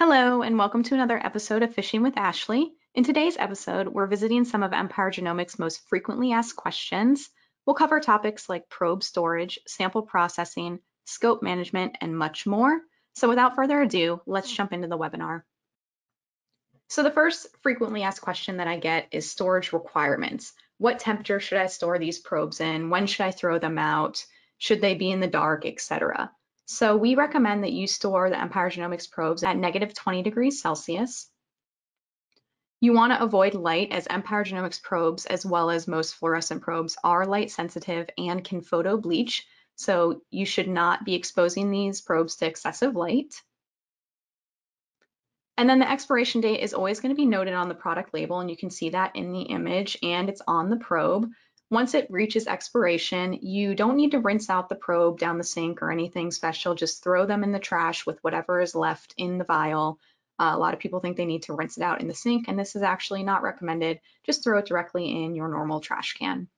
Hello, and welcome to another episode of Fishing with Ashlee. In today's episode, we're visiting some of Empire Genomics' most frequently asked questions. We'll cover topics like probe storage, sample processing, scope management, and much more. So without further ado, let's jump into the webinar. So the first frequently asked question that I get is storage requirements. What temperature should I store these probes in? When should I throw them out? Should they be in the dark, etc.? So we recommend that you store the Empire Genomics probes at negative 20 degrees Celsius. You want to avoid light as Empire Genomics probes, as well as most fluorescent probes, are light sensitive and can photo bleach. So you should not be exposing these probes to excessive light. And then the expiration date is always going to be noted on the product label, and you can see that in the image, and it's on the probe. Once it reaches expiration, you don't need to rinse out the probe down the sink or anything special. Just throw them in the trash with whatever is left in the vial. Uh, a lot of people think they need to rinse it out in the sink, and this is actually not recommended. Just throw it directly in your normal trash can.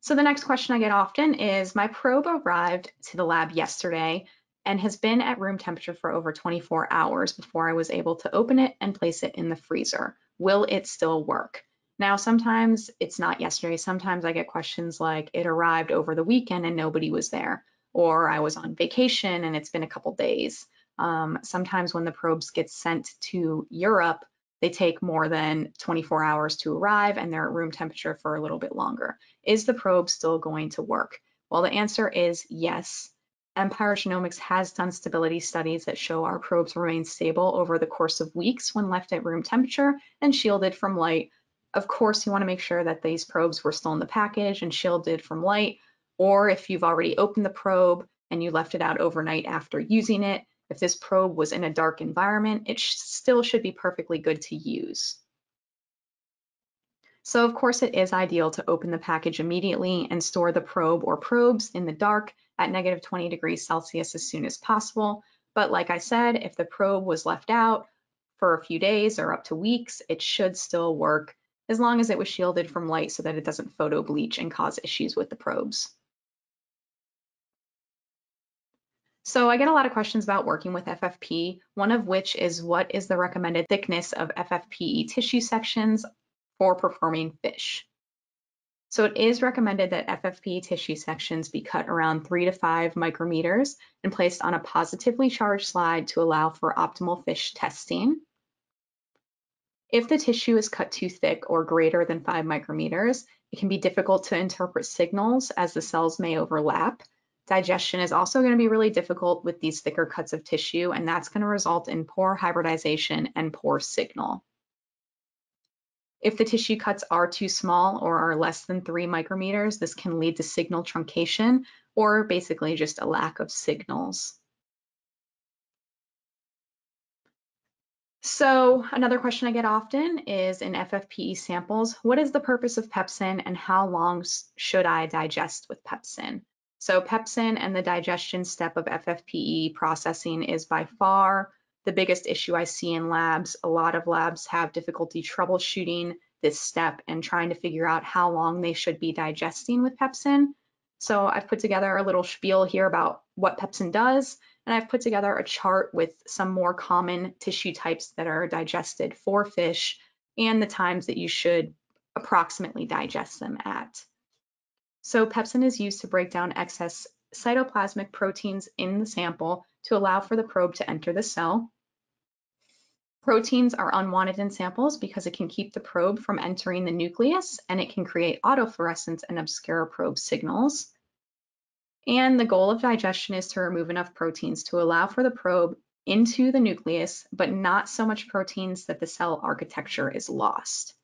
So the next question I get often is, my probe arrived to the lab yesterday and has been at room temperature for over 24 hours before I was able to open it and place it in the freezer. Will it still work? Now, sometimes it's not yesterday. Sometimes I get questions like it arrived over the weekend and nobody was there, or I was on vacation and it's been a couple days. Um, sometimes when the probes get sent to Europe, they take more than 24 hours to arrive and they're at room temperature for a little bit longer. Is the probe still going to work? Well, the answer is yes. Empire Genomics has done stability studies that show our probes remain stable over the course of weeks when left at room temperature and shielded from light of course, you want to make sure that these probes were still in the package and shielded from light, or if you've already opened the probe and you left it out overnight after using it, if this probe was in a dark environment, it sh still should be perfectly good to use. So of course it is ideal to open the package immediately and store the probe or probes in the dark at negative 20 degrees Celsius as soon as possible. But like I said, if the probe was left out for a few days or up to weeks, it should still work as long as it was shielded from light so that it doesn't photo bleach and cause issues with the probes. So I get a lot of questions about working with FFP, one of which is what is the recommended thickness of FFPE tissue sections for performing fish? So it is recommended that FFPE tissue sections be cut around three to five micrometers and placed on a positively charged slide to allow for optimal fish testing. If the tissue is cut too thick or greater than 5 micrometers, it can be difficult to interpret signals as the cells may overlap. Digestion is also going to be really difficult with these thicker cuts of tissue, and that's going to result in poor hybridization and poor signal. If the tissue cuts are too small or are less than 3 micrometers, this can lead to signal truncation or basically just a lack of signals. So another question I get often is in FFPE samples, what is the purpose of pepsin and how long should I digest with pepsin? So pepsin and the digestion step of FFPE processing is by far the biggest issue I see in labs. A lot of labs have difficulty troubleshooting this step and trying to figure out how long they should be digesting with pepsin. So I've put together a little spiel here about what pepsin does and I've put together a chart with some more common tissue types that are digested for fish and the times that you should approximately digest them at. So pepsin is used to break down excess cytoplasmic proteins in the sample to allow for the probe to enter the cell. Proteins are unwanted in samples because it can keep the probe from entering the nucleus and it can create autofluorescence and obscure probe signals. And the goal of digestion is to remove enough proteins to allow for the probe into the nucleus, but not so much proteins that the cell architecture is lost.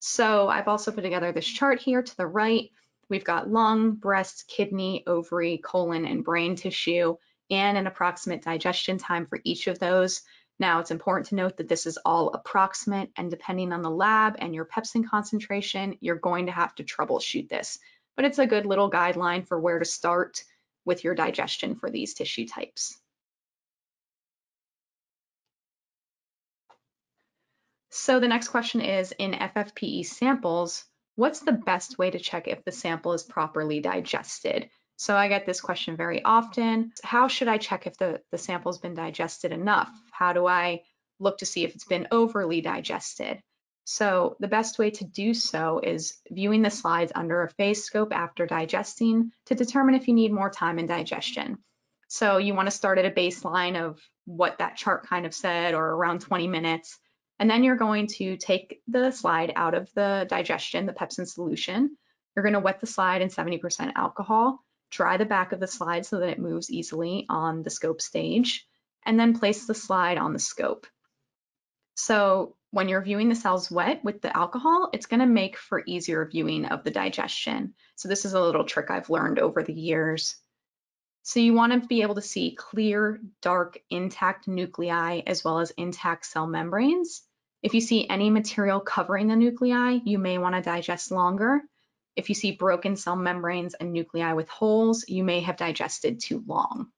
So I've also put together this chart here to the right. We've got lung, breast, kidney, ovary, colon, and brain tissue, and an approximate digestion time for each of those. Now, it's important to note that this is all approximate, and depending on the lab and your pepsin concentration, you're going to have to troubleshoot this but it's a good little guideline for where to start with your digestion for these tissue types. So the next question is, in FFPE samples, what's the best way to check if the sample is properly digested? So I get this question very often. How should I check if the, the sample's been digested enough? How do I look to see if it's been overly digested? So the best way to do so is viewing the slides under a phase scope after digesting to determine if you need more time in digestion. So you want to start at a baseline of what that chart kind of said or around 20 minutes. And then you're going to take the slide out of the digestion, the pepsin solution. You're going to wet the slide in 70% alcohol, dry the back of the slide so that it moves easily on the scope stage, and then place the slide on the scope. So when you're viewing the cells wet with the alcohol, it's going to make for easier viewing of the digestion. So this is a little trick I've learned over the years. So you want to be able to see clear, dark, intact nuclei as well as intact cell membranes. If you see any material covering the nuclei, you may want to digest longer. If you see broken cell membranes and nuclei with holes, you may have digested too long.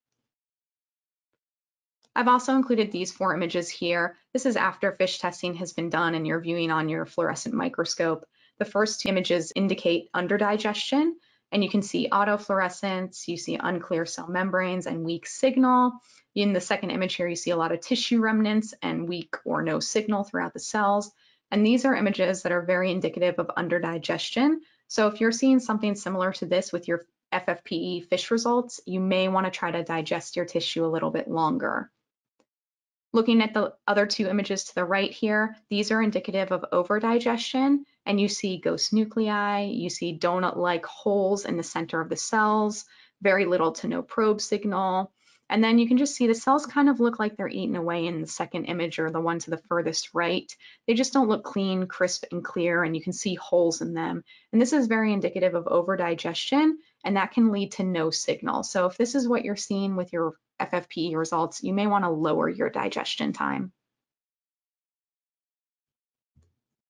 I've also included these four images here. This is after fish testing has been done and you're viewing on your fluorescent microscope. The first two images indicate underdigestion, and you can see autofluorescence, you see unclear cell membranes and weak signal. In the second image here, you see a lot of tissue remnants and weak or no signal throughout the cells. And these are images that are very indicative of underdigestion. So if you're seeing something similar to this with your FFPE fish results, you may want to try to digest your tissue a little bit longer. Looking at the other two images to the right here, these are indicative of overdigestion, and you see ghost nuclei, you see donut-like holes in the center of the cells, very little to no probe signal, and then you can just see the cells kind of look like they're eaten away in the second image or the one to the furthest right. They just don't look clean, crisp, and clear, and you can see holes in them. And this is very indicative of overdigestion, and that can lead to no signal. So if this is what you're seeing with your FFPE results, you may want to lower your digestion time.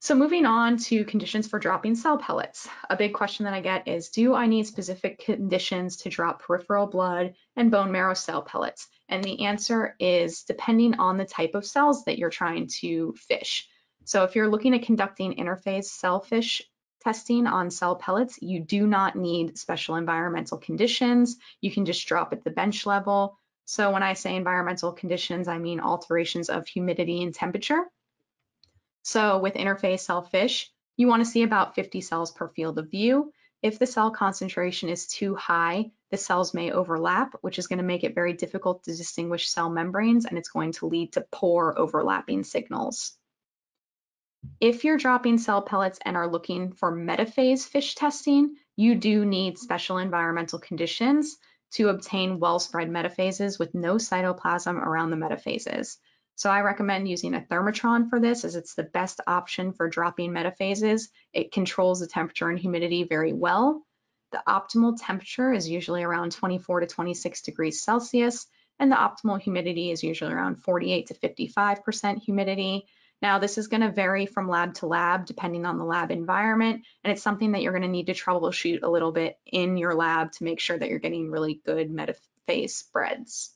So moving on to conditions for dropping cell pellets. A big question that I get is, do I need specific conditions to drop peripheral blood and bone marrow cell pellets? And the answer is depending on the type of cells that you're trying to fish. So if you're looking at conducting interphase cell fish testing on cell pellets, you do not need special environmental conditions. You can just drop at the bench level. So when I say environmental conditions, I mean alterations of humidity and temperature. So with interphase cell fish, you want to see about 50 cells per field of view. If the cell concentration is too high, the cells may overlap, which is going to make it very difficult to distinguish cell membranes, and it's going to lead to poor overlapping signals. If you're dropping cell pellets and are looking for metaphase fish testing, you do need special environmental conditions to obtain well-spread metaphases with no cytoplasm around the metaphases. So I recommend using a thermotron for this as it's the best option for dropping metaphases. It controls the temperature and humidity very well. The optimal temperature is usually around 24 to 26 degrees Celsius, and the optimal humidity is usually around 48 to 55% humidity. Now, this is going to vary from lab to lab depending on the lab environment, and it's something that you're going to need to troubleshoot a little bit in your lab to make sure that you're getting really good metaphase spreads.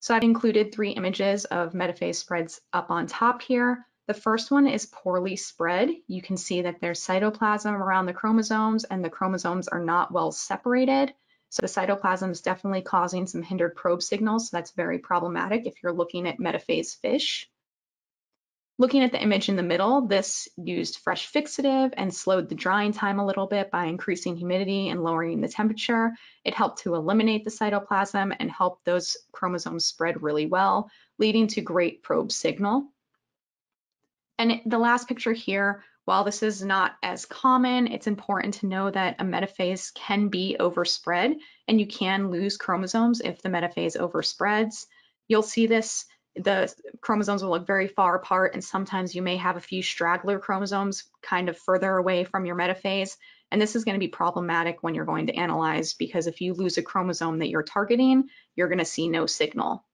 So I've included three images of metaphase spreads up on top here. The first one is poorly spread. You can see that there's cytoplasm around the chromosomes and the chromosomes are not well separated. So the cytoplasm is definitely causing some hindered probe signals. So that's very problematic if you're looking at metaphase fish. Looking at the image in the middle, this used fresh fixative and slowed the drying time a little bit by increasing humidity and lowering the temperature. It helped to eliminate the cytoplasm and help those chromosomes spread really well, leading to great probe signal. And the last picture here, while this is not as common, it's important to know that a metaphase can be overspread and you can lose chromosomes if the metaphase overspreads. You'll see this the chromosomes will look very far apart and sometimes you may have a few straggler chromosomes kind of further away from your metaphase. And this is going to be problematic when you're going to analyze because if you lose a chromosome that you're targeting, you're going to see no signal.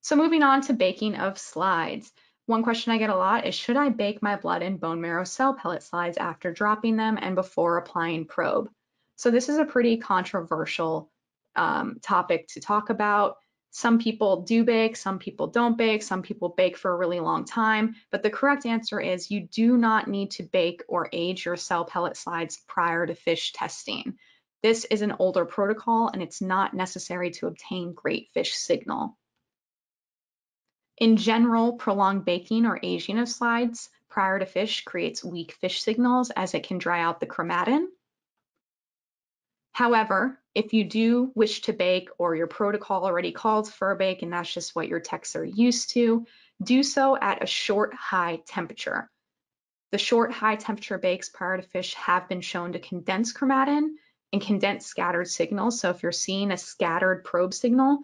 So moving on to baking of slides. One question I get a lot is, should I bake my blood and bone marrow cell pellet slides after dropping them and before applying probe? So this is a pretty controversial um, topic to talk about. Some people do bake, some people don't bake, some people bake for a really long time, but the correct answer is you do not need to bake or age your cell pellet slides prior to fish testing. This is an older protocol and it's not necessary to obtain great fish signal. In general, prolonged baking or aging of slides prior to fish creates weak fish signals as it can dry out the chromatin. However, if you do wish to bake or your protocol already calls for a bake and that's just what your techs are used to, do so at a short high temperature. The short high temperature bakes prior to fish have been shown to condense chromatin and condense scattered signals. So if you're seeing a scattered probe signal,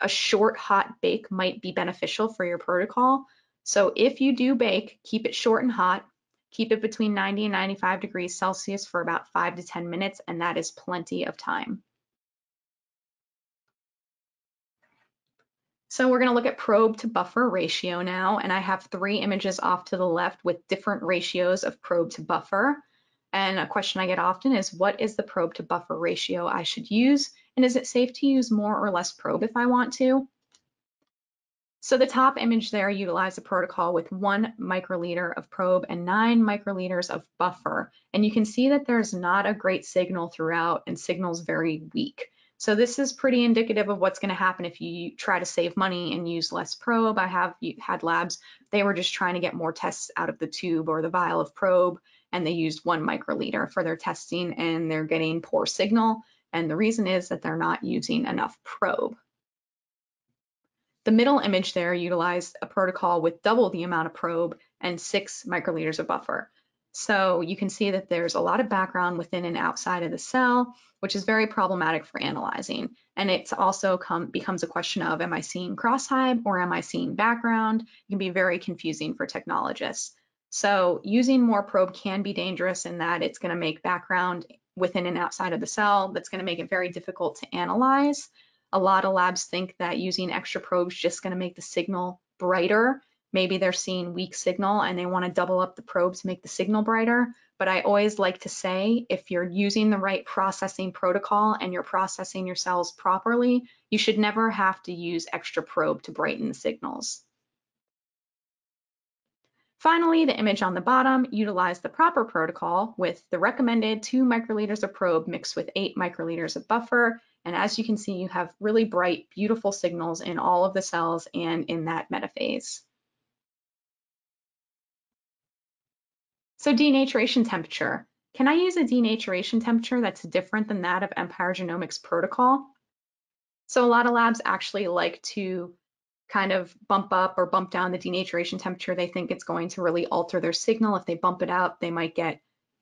a short hot bake might be beneficial for your protocol. So if you do bake, keep it short and hot. Keep it between 90 and 95 degrees Celsius for about 5 to 10 minutes, and that is plenty of time. So we're going to look at probe to buffer ratio now, and I have three images off to the left with different ratios of probe to buffer. And a question I get often is, what is the probe to buffer ratio I should use? And is it safe to use more or less probe if I want to? So the top image there utilized a protocol with one microliter of probe and nine microliters of buffer. And you can see that there's not a great signal throughout and signal's very weak. So this is pretty indicative of what's gonna happen if you try to save money and use less probe. I have had labs, they were just trying to get more tests out of the tube or the vial of probe and they used one microliter for their testing and they're getting poor signal. And the reason is that they're not using enough probe. The middle image there utilized a protocol with double the amount of probe and six microliters of buffer. So you can see that there's a lot of background within and outside of the cell, which is very problematic for analyzing. And it's also come, becomes a question of, am I seeing cross-hib or am I seeing background? It can be very confusing for technologists. So using more probe can be dangerous in that it's gonna make background within and outside of the cell that's gonna make it very difficult to analyze. A lot of labs think that using extra probes just going to make the signal brighter. Maybe they're seeing weak signal and they want to double up the probes to make the signal brighter. But I always like to say if you're using the right processing protocol and you're processing your cells properly, you should never have to use extra probe to brighten the signals. Finally, the image on the bottom utilized the proper protocol with the recommended 2 microliters of probe mixed with 8 microliters of buffer and as you can see, you have really bright, beautiful signals in all of the cells and in that metaphase. So denaturation temperature. Can I use a denaturation temperature that's different than that of Empire Genomics protocol? So a lot of labs actually like to kind of bump up or bump down the denaturation temperature. They think it's going to really alter their signal. If they bump it up, they might get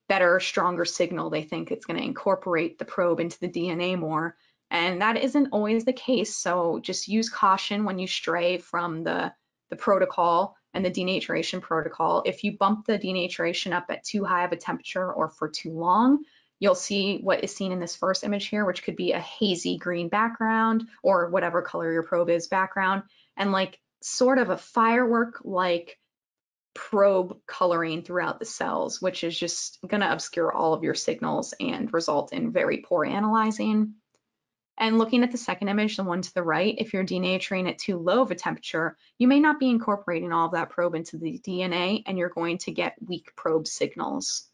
better, stronger signal. They think it's going to incorporate the probe into the DNA more. And that isn't always the case. So just use caution when you stray from the, the protocol and the denaturation protocol. If you bump the denaturation up at too high of a temperature or for too long, you'll see what is seen in this first image here, which could be a hazy green background or whatever color your probe is background, and like sort of a firework like probe coloring throughout the cells, which is just gonna obscure all of your signals and result in very poor analyzing. And looking at the second image, the one to the right, if you're denaturing at too low of a temperature, you may not be incorporating all of that probe into the DNA and you're going to get weak probe signals.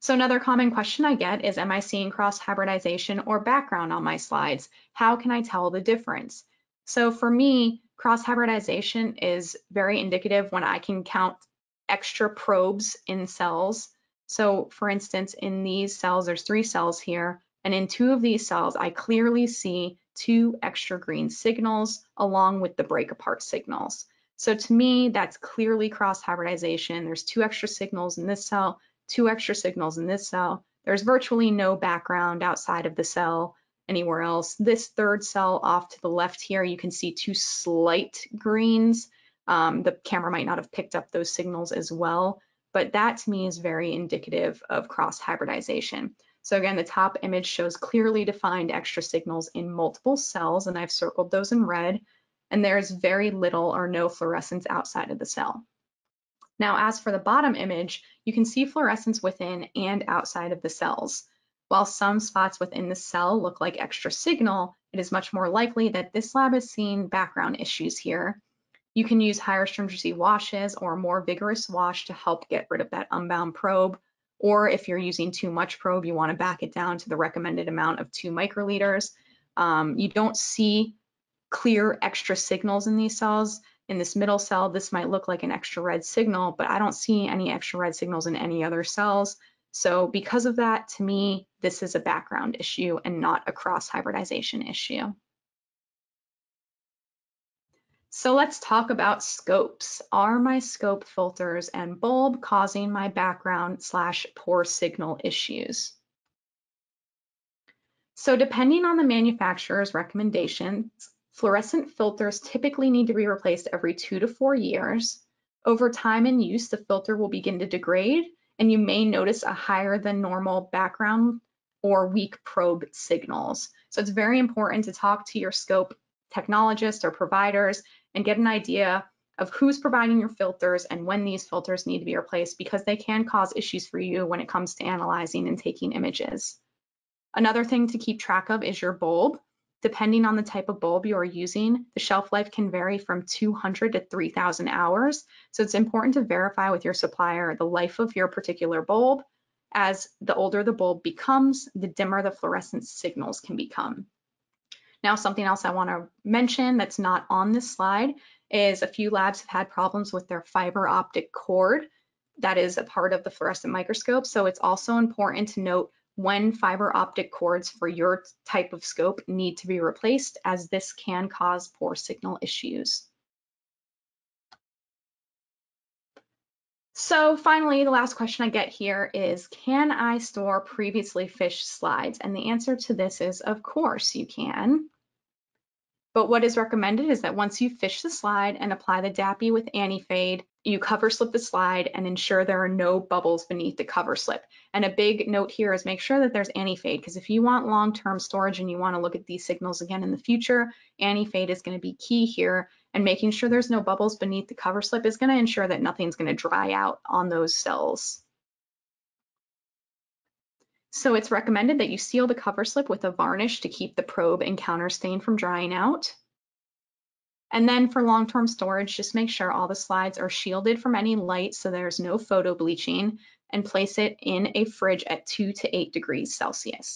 So another common question I get is, am I seeing cross-hybridization or background on my slides? How can I tell the difference? So for me, cross-hybridization is very indicative when I can count extra probes in cells so for instance, in these cells, there's three cells here, and in two of these cells, I clearly see two extra green signals along with the break apart signals. So to me, that's clearly cross hybridization. There's two extra signals in this cell, two extra signals in this cell. There's virtually no background outside of the cell anywhere else. This third cell off to the left here, you can see two slight greens. Um, the camera might not have picked up those signals as well but that to me is very indicative of cross hybridization. So again, the top image shows clearly defined extra signals in multiple cells, and I've circled those in red, and there's very little or no fluorescence outside of the cell. Now, as for the bottom image, you can see fluorescence within and outside of the cells. While some spots within the cell look like extra signal, it is much more likely that this lab has seen background issues here. You can use higher stringency washes or more vigorous wash to help get rid of that unbound probe. Or if you're using too much probe, you want to back it down to the recommended amount of two microliters. Um, you don't see clear extra signals in these cells. In this middle cell, this might look like an extra red signal, but I don't see any extra red signals in any other cells. So because of that, to me, this is a background issue and not a cross hybridization issue. So let's talk about scopes. Are my scope filters and bulb causing my background slash poor signal issues? So depending on the manufacturer's recommendations, fluorescent filters typically need to be replaced every two to four years. Over time and use, the filter will begin to degrade and you may notice a higher than normal background or weak probe signals. So it's very important to talk to your scope technologists or providers and get an idea of who's providing your filters and when these filters need to be replaced because they can cause issues for you when it comes to analyzing and taking images. Another thing to keep track of is your bulb. Depending on the type of bulb you are using, the shelf life can vary from 200 to 3000 hours. So it's important to verify with your supplier the life of your particular bulb. As the older the bulb becomes, the dimmer the fluorescent signals can become. Now, something else I want to mention that's not on this slide is a few labs have had problems with their fiber optic cord that is a part of the fluorescent microscope. So it's also important to note when fiber optic cords for your type of scope need to be replaced as this can cause poor signal issues. So finally, the last question I get here is, can I store previously fished slides? And the answer to this is, of course you can. But what is recommended is that once you fish the slide and apply the DAPI with anti-fade, you cover slip the slide and ensure there are no bubbles beneath the cover slip. And a big note here is make sure that there's anti-fade because if you want long-term storage and you want to look at these signals again in the future, anti-fade is going to be key here and making sure there's no bubbles beneath the cover slip is going to ensure that nothing's going to dry out on those cells. So it's recommended that you seal the cover slip with a varnish to keep the probe and counter stain from drying out. And then for long-term storage, just make sure all the slides are shielded from any light so there's no photo bleaching and place it in a fridge at two to eight degrees Celsius.